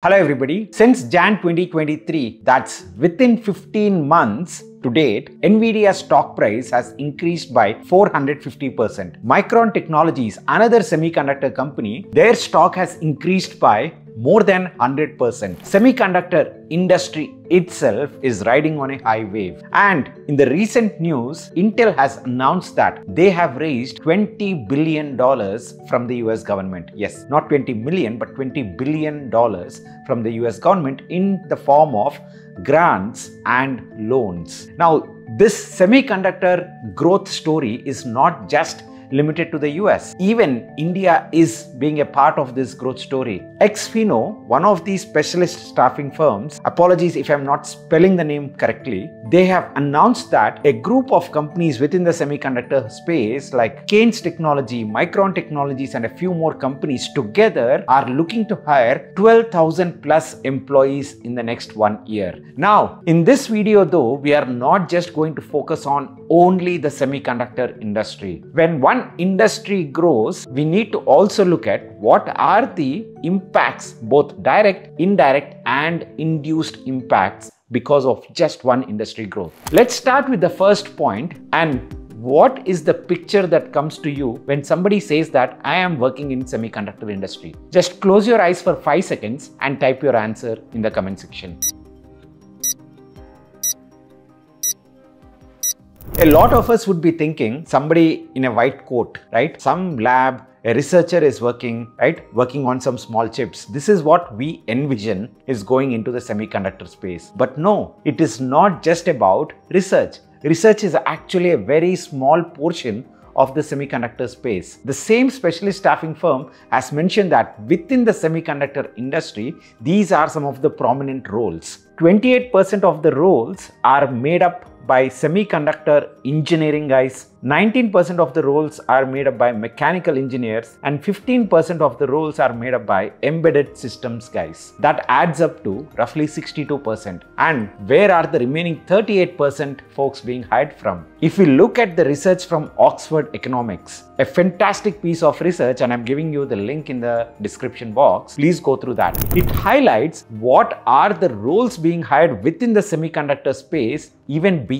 Hello everybody. Since Jan 2023, that's within 15 months to date, Nvidia stock price has increased by 450%. Micron Technologies, another semiconductor company, their stock has increased by more than 100%. Semiconductor industry itself is riding on a high wave. And in the recent news, Intel has announced that they have raised 20 billion dollars from the US government. Yes, not 20 million but 20 billion dollars from the US government in the form of grants and loans. Now, this semiconductor growth story is not just limited to the US. Even India is being a part of this growth story. Xpheno, one of these specialist staffing firms, apologies if I'm not spelling the name correctly, they have announced that a group of companies within the semiconductor space like Kaynes Technology, Micron Technologies and a few more companies together are looking to hire 12,000 plus employees in the next one year. Now, in this video though, we are not just going to focus on only the semiconductor industry. When one industry grows, we need to also look at what are the impacts, both direct, indirect, and induced impacts because of just one industry growth. Let's start with the first point and what is the picture that comes to you when somebody says that I am working in semiconductor industry? Just close your eyes for 5 seconds and type your answer in the comment section. A lot of us would be thinking somebody in a white coat, right? Some lab, a researcher is working, right? Working on some small chips. This is what we envision is going into the semiconductor space. But no, it is not just about research. Research is actually a very small portion of the semiconductor space. The same specialist staffing firm has mentioned that within the semiconductor industry, these are some of the prominent roles. 28% of the roles are made up by semiconductor engineering guys. 19% of the roles are made up by mechanical engineers and 15% of the roles are made up by embedded systems guys. That adds up to roughly 62%. And where are the remaining 38% folks being hired from? If we look at the research from Oxford Economics, a fantastic piece of research and I'm giving you the link in the description box, please go through that. It highlights what are the roles being hired within the semiconductor space even beyond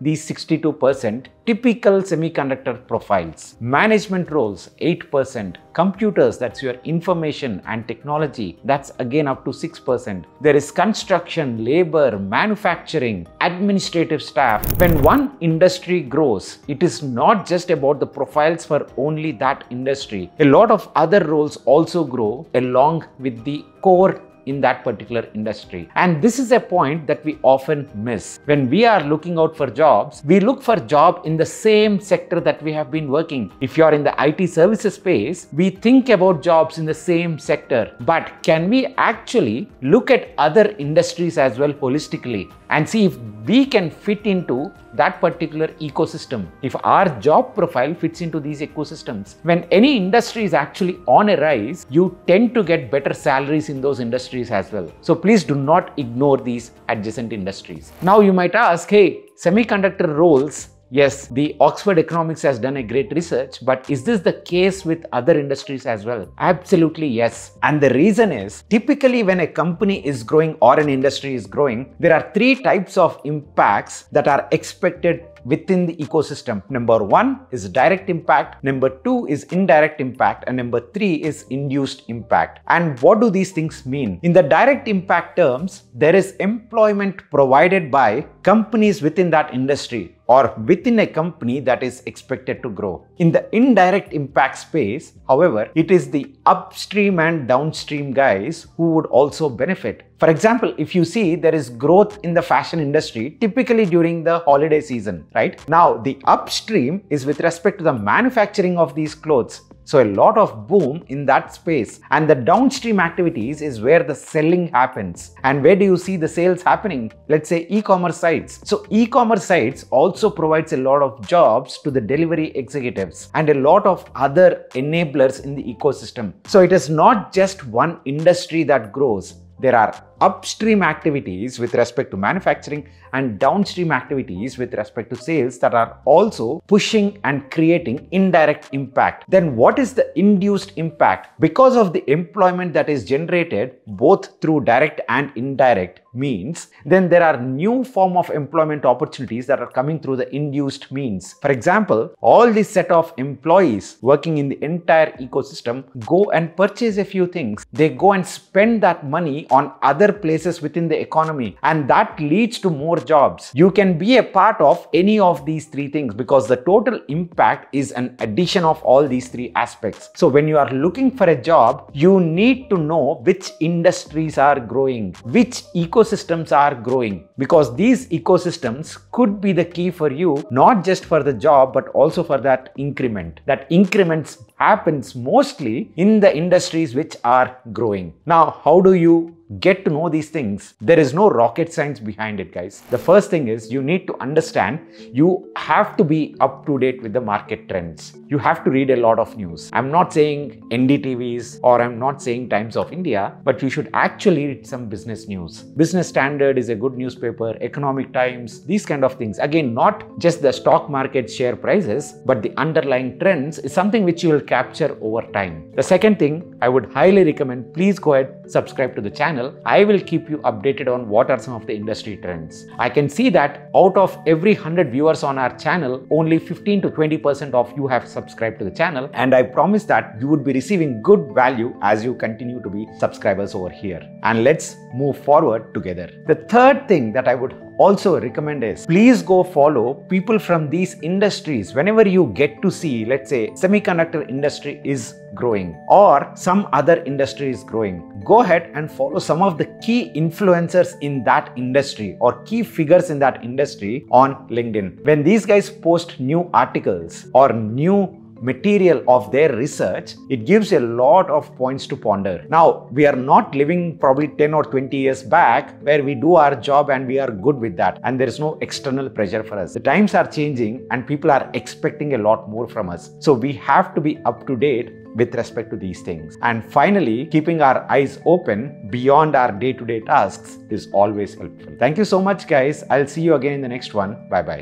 these 62% typical semiconductor profiles. Management roles 8%, computers that's your information and technology that's again up to 6%. There is construction, labor, manufacturing, administrative staff. When one industry grows, it is not just about the profiles for only that industry. A lot of other roles also grow along with the core in that particular industry. And this is a point that we often miss. When we are looking out for jobs, we look for job in the same sector that we have been working. If you are in the IT services space, we think about jobs in the same sector. But can we actually look at other industries as well holistically and see if we can fit into that particular ecosystem. If our job profile fits into these ecosystems, when any industry is actually on a rise, you tend to get better salaries in those industries as well. So please do not ignore these adjacent industries. Now you might ask, hey, semiconductor roles Yes, the Oxford Economics has done a great research, but is this the case with other industries as well? Absolutely yes. And the reason is typically when a company is growing or an industry is growing, there are three types of impacts that are expected within the ecosystem. Number one is direct impact, number two is indirect impact, and number three is induced impact. And what do these things mean? In the direct impact terms, there is employment provided by companies within that industry or within a company that is expected to grow. In the indirect impact space, however, it is the upstream and downstream guys who would also benefit. For example, if you see there is growth in the fashion industry typically during the holiday season, right? Now, the upstream is with respect to the manufacturing of these clothes so a lot of boom in that space and the downstream activities is where the selling happens. And where do you see the sales happening? Let's say e-commerce sites. So e-commerce sites also provides a lot of jobs to the delivery executives and a lot of other enablers in the ecosystem. So it is not just one industry that grows there are upstream activities with respect to manufacturing and downstream activities with respect to sales that are also pushing and creating indirect impact. Then what is the induced impact? Because of the employment that is generated both through direct and indirect means, then there are new form of employment opportunities that are coming through the induced means. For example, all this set of employees working in the entire ecosystem go and purchase a few things. They go and spend that money on other places within the economy and that leads to more jobs. You can be a part of any of these three things because the total impact is an addition of all these three aspects. So when you are looking for a job, you need to know which industries are growing, which ecosystems are growing because these ecosystems could be the key for you, not just for the job, but also for that increment. That increments happens mostly in the industries which are growing. Now, how do you get to know these things, there is no rocket science behind it, guys. The first thing is you need to understand you have to be up to date with the market trends. You have to read a lot of news. I'm not saying NDTVs or I'm not saying Times of India, but you should actually read some business news. Business Standard is a good newspaper, Economic Times, these kind of things. Again, not just the stock market share prices, but the underlying trends is something which you will capture over time. The second thing I would highly recommend, please go ahead, subscribe to the channel channel, I will keep you updated on what are some of the industry trends. I can see that out of every 100 viewers on our channel, only 15 to 20% of you have subscribed to the channel. And I promise that you would be receiving good value as you continue to be subscribers over here. And let's move forward together. The third thing that I would also recommend is please go follow people from these industries. Whenever you get to see let's say semiconductor industry is growing or some other industry is growing go ahead and follow some of the key influencers in that industry or key figures in that industry on linkedin. When these guys post new articles or new material of their research, it gives a lot of points to ponder. Now, we are not living probably 10 or 20 years back where we do our job and we are good with that and there is no external pressure for us. The times are changing and people are expecting a lot more from us. So we have to be up to date with respect to these things. And finally, keeping our eyes open beyond our day to day tasks is always helpful. Thank you so much, guys. I'll see you again in the next one. Bye bye.